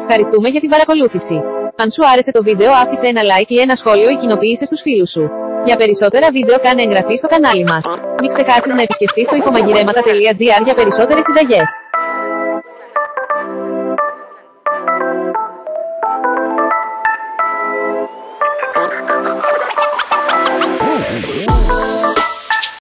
Ευχαριστούμε για την παρακολούθηση. Αν σου άρεσε το βίντεο άφησε ένα like ή ένα σχόλιο ή κοινοποίησε στους φίλους σου. Για περισσότερα βίντεο κάνε εγγραφή στο κανάλι μας. Μην ξεχάσεις να επισκεφτείς το υπομαγειρέματα.gr για περισσότερες συνταγές.